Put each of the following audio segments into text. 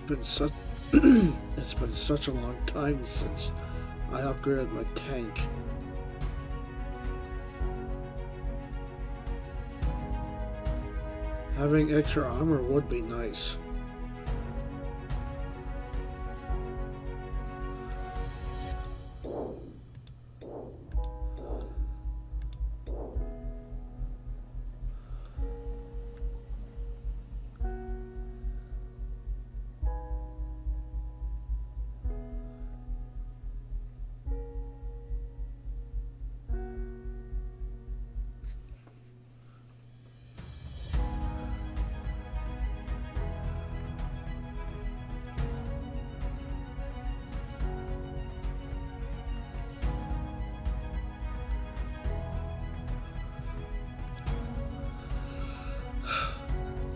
It's been such it's been such a long time since I upgraded my tank. Having extra armor would be nice.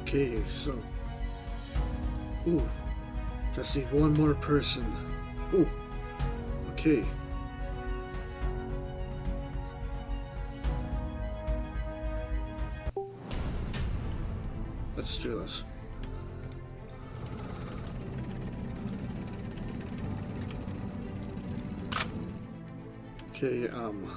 Okay, so. Ooh. Just need one more person. Ooh. Okay. Let's do this. Okay, um.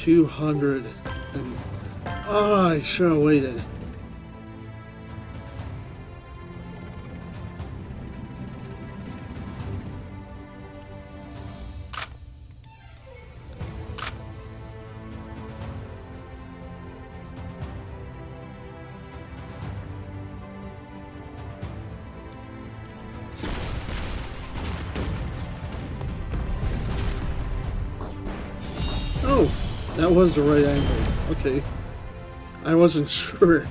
Two hundred and oh, I have waited. That was the right angle. Okay. I wasn't sure.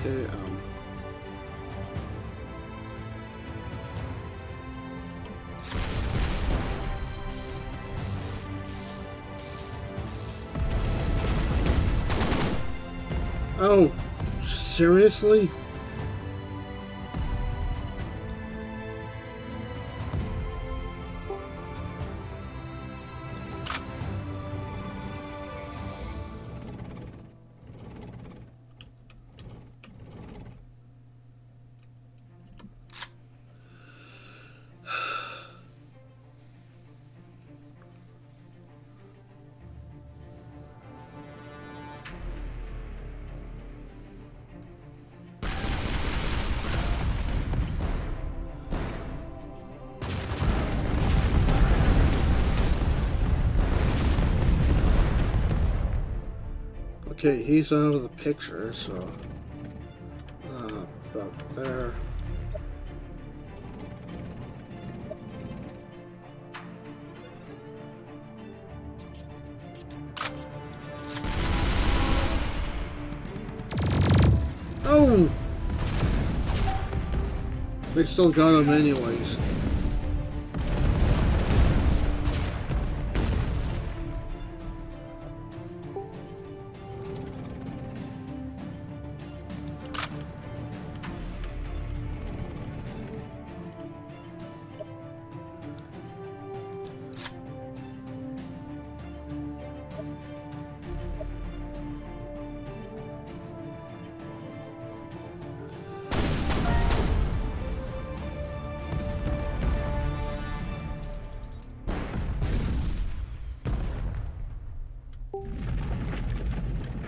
Okay, um... Oh, seriously? Okay, he's out of the picture, so... Uh, about there. Oh! They still got him anyways.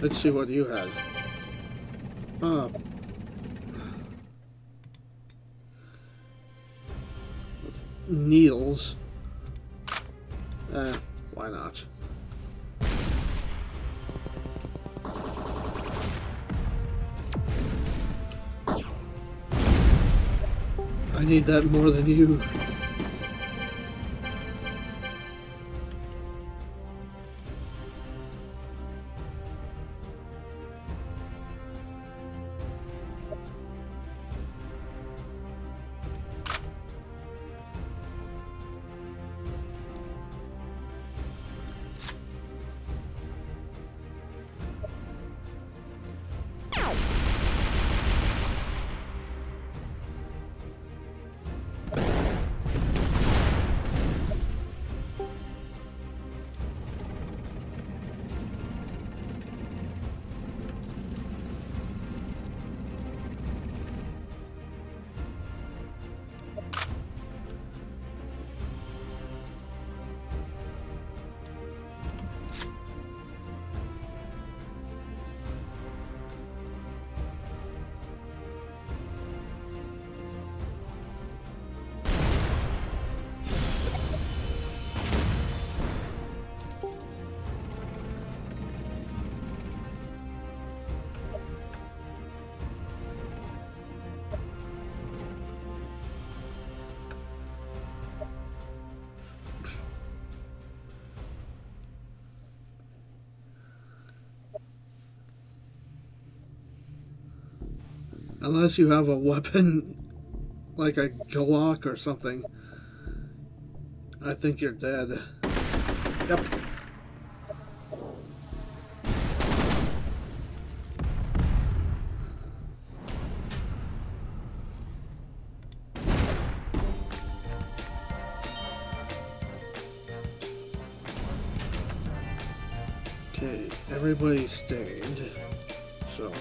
Let's see what you had. Ah. needles. Eh, why not? I need that more than you. Unless you have a weapon like a Glock or something. I think you're dead. Yep. Okay, everybody stayed. So...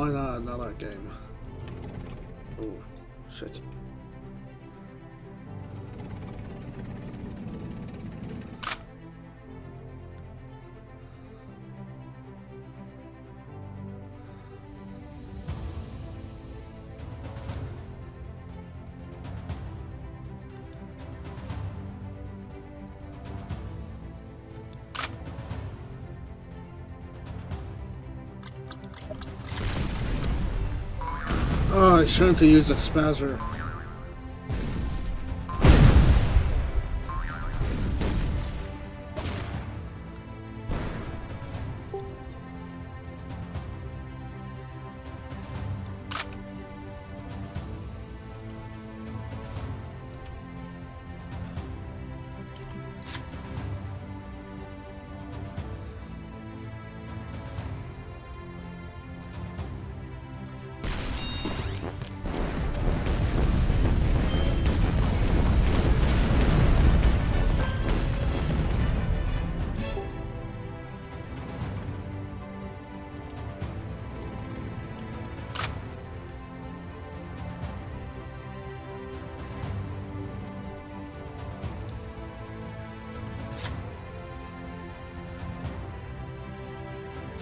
Oh, Why not another game? Oh, shit. I shouldn't have used a spazzer.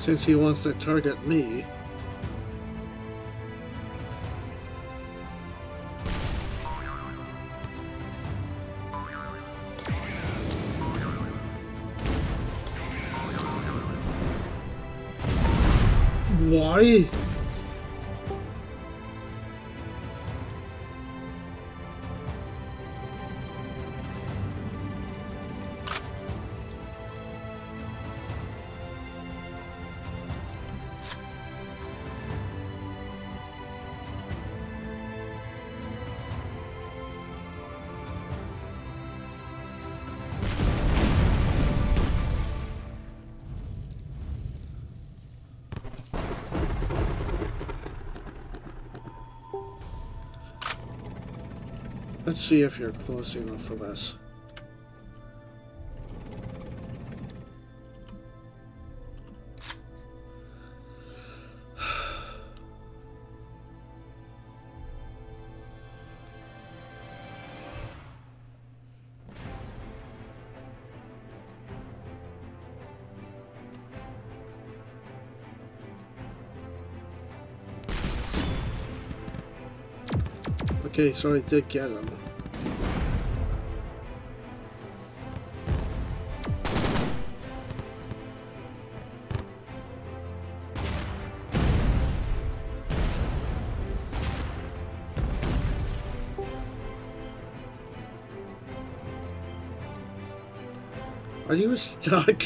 Since he wants to target me. Why? Let's see if you're close enough for this. Okay, so I did get him. Are you stuck?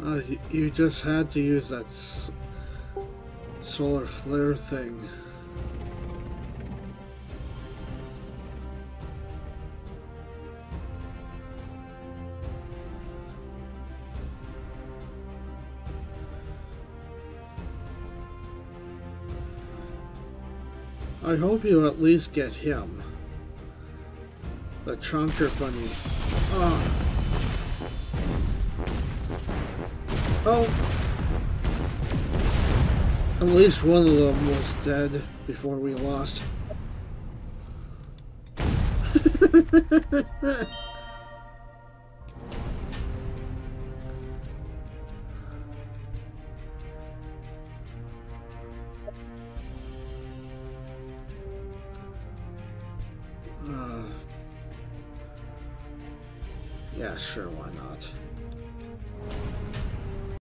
Oh, you just had to use that solar flare thing. I hope you at least get him. The Trunker Bunny. Oh. Oh. At least one of them was dead before we lost.